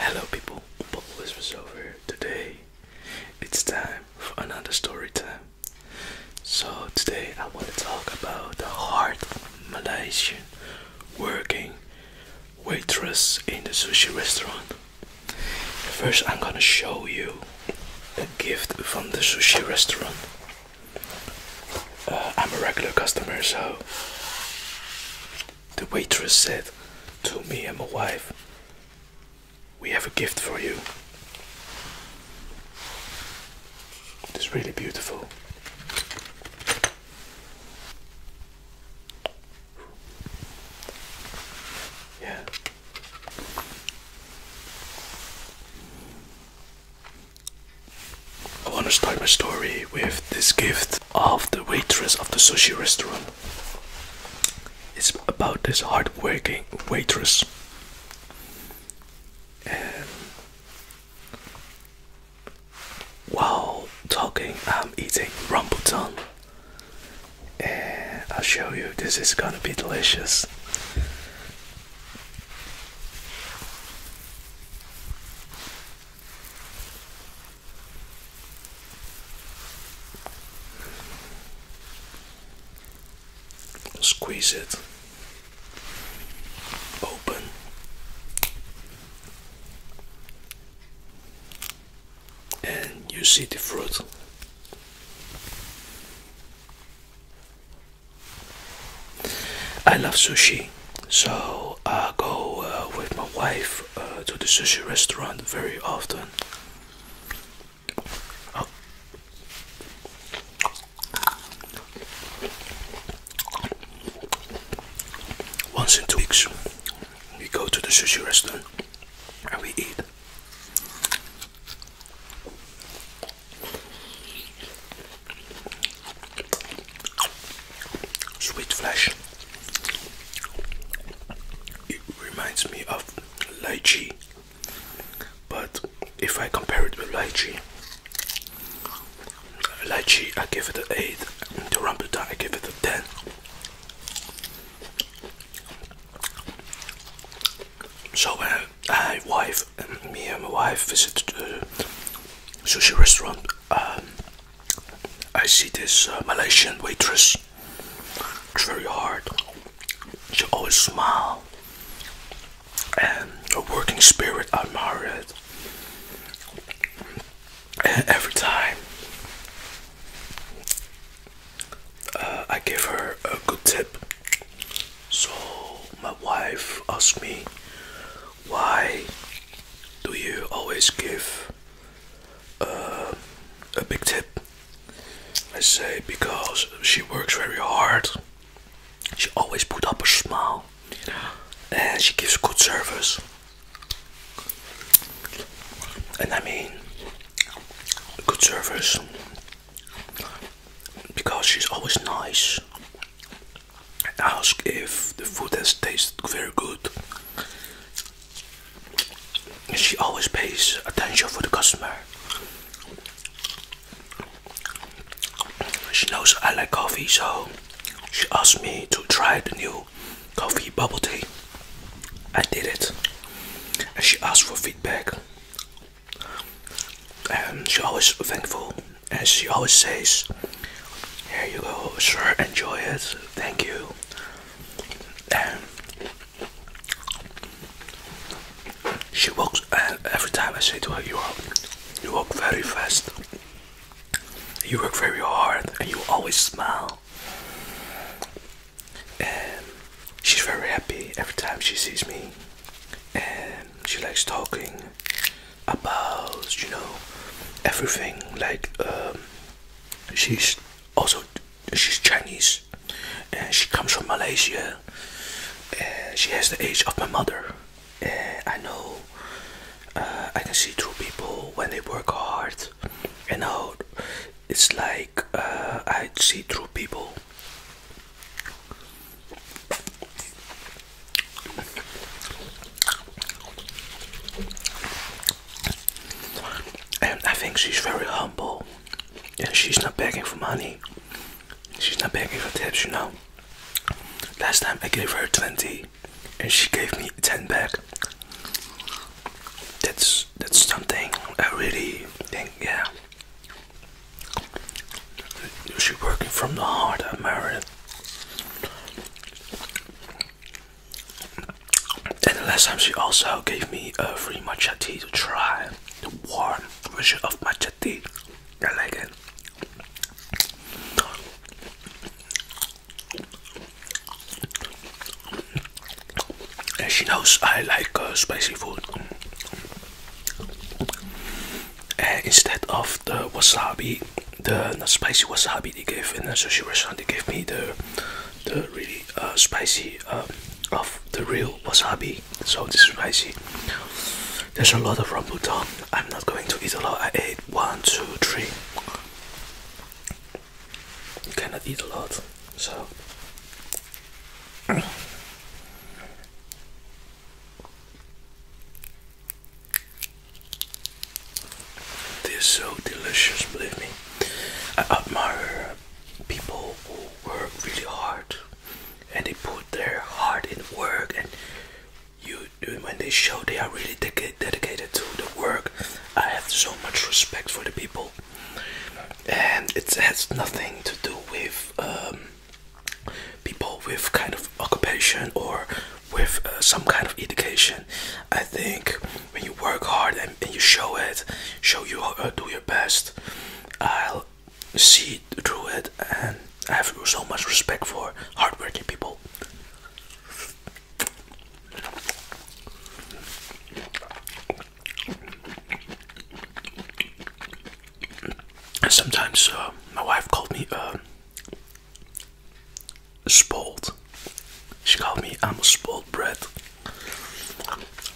Hello people, Bubble Whispers over today. It's time for another story time. So today I want to talk about the hard Malaysian working waitress in the sushi restaurant. First I'm gonna show you a gift from the sushi restaurant. Uh, I'm a regular customer so the waitress said to me and my wife we have a gift for you. It's really beautiful. Yeah. I want to start my story with this gift of the waitress of the sushi restaurant. It's about this hardworking waitress. And while talking, I'm eating rambutan. And I'll show you, this is gonna be delicious. Squeeze it open. And you see the fruit. I love sushi, so I go uh, with my wife uh, to the sushi restaurant very often. Oh. Once in two weeks, we go to the sushi restaurant and we eat. Sweet flesh. It reminds me of lychee, but if I compare it with lychee, lychee I give it an 8, the rambutan I give it a 10. So when wife, and me and my wife visited the sushi restaurant, um, I see this uh, Malaysian waitress. It's very hard. She always smile, and her working spirit admire it. And every time uh, I give her a good tip, so my wife asked me, "Why do you always give uh, a big tip?" I say because she works very hard. She always put up a smile, and she gives good service. And I mean, good service because she's always nice. I ask if the food has tasted very good. And she always pays attention for the customer. She knows I like coffee, so she asked me to try the new coffee bubble tea. I did it, and she asked for feedback. And she always thankful, and she always says, "Here you go, sir. Enjoy it. Thank you." And she walks, and every time I say to her, "You walk, you walk very fast." You work very hard and you always smile. And she's very happy every time she sees me. And she likes talking about, you know, everything. Like, um, she's also she's Chinese and she comes from Malaysia. And she has the age of my mother. And I know uh, I can see through people when they work hard. You know, it's like uh, I see through people. she's very humble and she's not begging for money. She's not begging for tips, you know. Last time I gave her 20 and she gave me 10 back. That's that's something I really think yeah. She's working from the heart, I married. And the last time she also gave me a free matcha tea to try, the warm version of matcha tea. I like it. And she knows I like uh, spicy food. And instead of the wasabi, the not spicy wasabi they gave in the sushi restaurant, they gave me the the really uh, spicy um, of the real wasabi. So this is spicy. There's a lot of rambutan. I'm not going to eat a lot. I ate one, two, three. You cannot eat a lot, so. This is so delicious, believe me. I admire people who work really hard and they put their heart in work and you when they show they are really dedicated to the work i have so much respect for the people and it has nothing to do with um, people with kind of occupation or with uh, some kind of education i think when you work hard and, you show it show you uh, do your best i'll see through it and I have so much respect for hardworking people. And sometimes uh, my wife called me uh, spoiled. She called me I'm a spoiled brat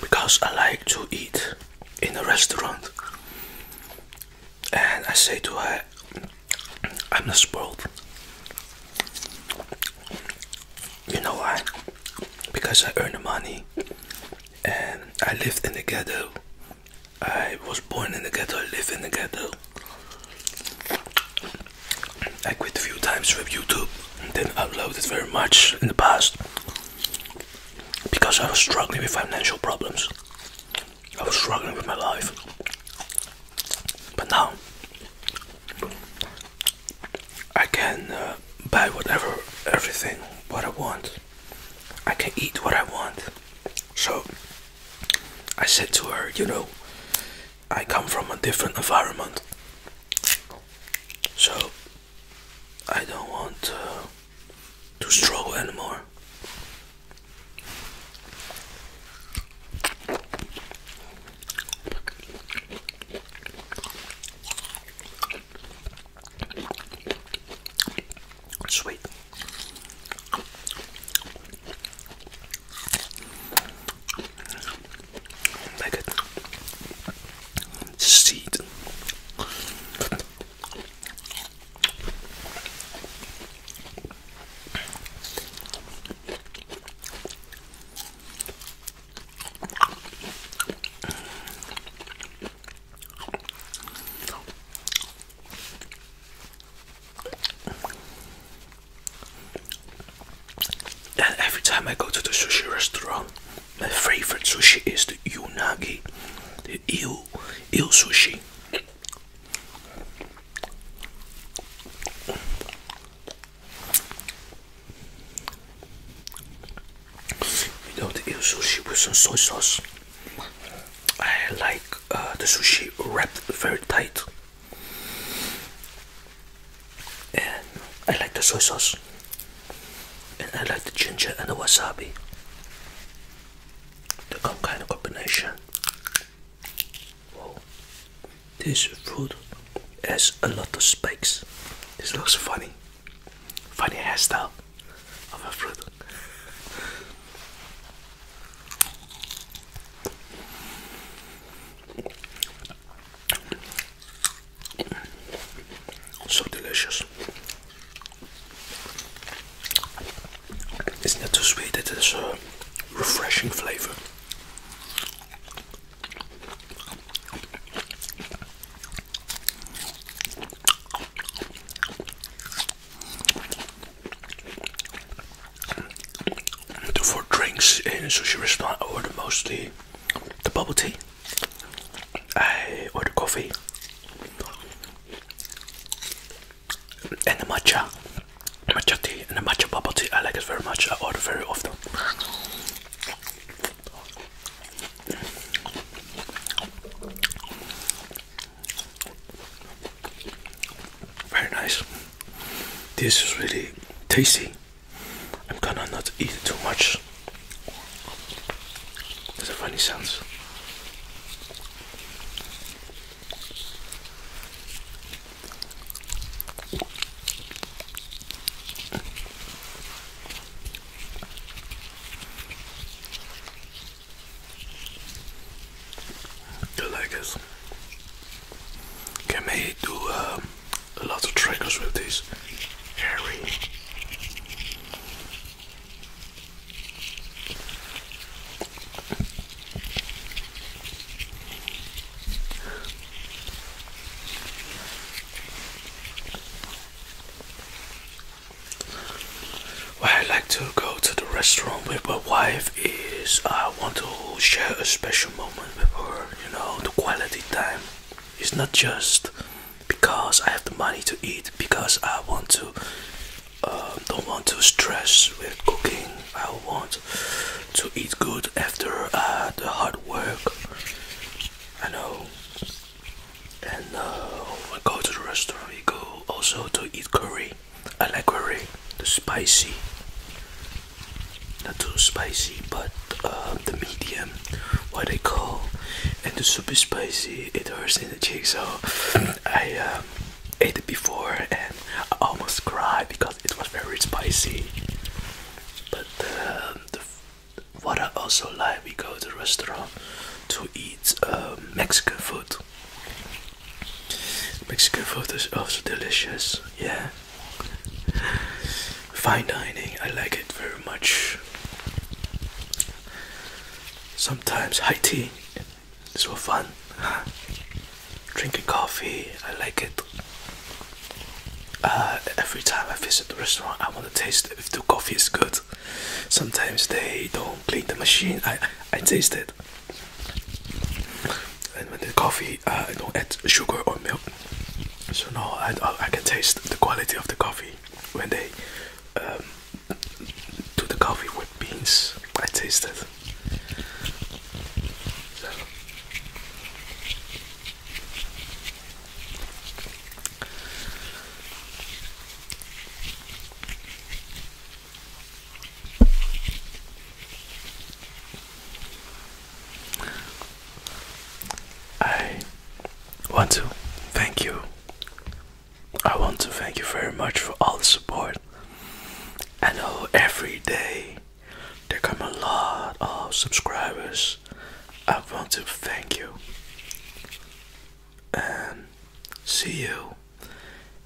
because I like to eat in a restaurant. And I say to her, I'm not spoiled. You know why? Because I earn the money and I lived in the ghetto. I was born in the ghetto, I live in the ghetto. I quit a few times from YouTube and didn't upload it very much in the past because I was struggling with financial problems. I was struggling with my life. But now I can uh, buy whatever, everything, what I want. I can eat what I want. So I said to her, you know, I come from a different environment. So I to struggle anymore. Sweet. Like it. Seed. And every time I go to the sushi restaurant, my favorite sushi is the unagi, the eel, eel sushi. You know the eel sushi with some soy sauce. I like uh, the sushi wrapped very tight, and I like the soy sauce. And I like the ginger and the wasabi. The kind of combination. Whoa. This food has a lot of spikes. This looks funny. Funny hairstyle of a fruit. So delicious. It's not too sweet, it is a refreshing flavor. For a sushi restaurant, I order mostly the bubble tea. I order coffee. and the matcha, matcha tea, and the matcha bubble tea. I like it very much. I order very often. Very nice. This is really tasty. I'm gonna not eat it too much. There's a funny sounds. You like this? Can we do um, a lot of triggers with this? Harry. Why I like to go to the restaurant with my wife is I want to share a special moment with her, you know, the quality time. It's not just because I have the money to eat, because I want to uh, don't want to stress with cooking. I want to eat good after uh, the hard work. I know. And uh, when I go to the restaurant, we go also to eat curry. I like curry, the spicy. Spicy, but uh, the medium, what they call. And the soup is spicy, it hurts in the cheek, so I um, ate it before and I almost cried because it was very spicy. But uh, the, what I also like, we go to the restaurant to eat um, Mexican food. Mexican food is also delicious, yeah. Fine dining, I like it very much. Sometimes high tea is so fun. Drinking coffee, I like it. Uh, every time I visit the restaurant, I want to taste if the coffee is good. Sometimes they don't clean the machine. I I taste it, and when the coffee, uh, I don't add sugar or milk. So now I I can taste the quality of the coffee when they um, do the coffee with beans. I taste it. So. I want to thank you. I want to thank you very much for all the support. I know every day there come a lot of subscribers. I want to thank you and see you.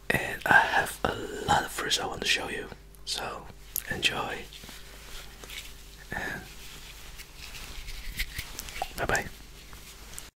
And I have a lot of first I want to show you. So enjoy. And bye bye.